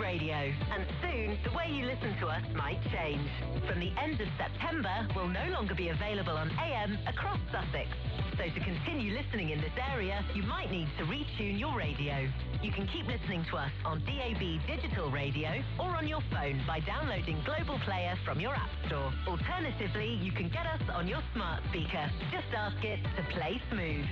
Radio, and soon the way you listen to us might change. From the end of September, we'll no longer be available on AM across Sussex. So to continue listening in this area, you might need to retune your radio. You can keep listening to us on DAB digital radio or on your phone by downloading Global Player from your App Store. Alternatively, you can get us on your smart speaker. Just ask it to play smooth.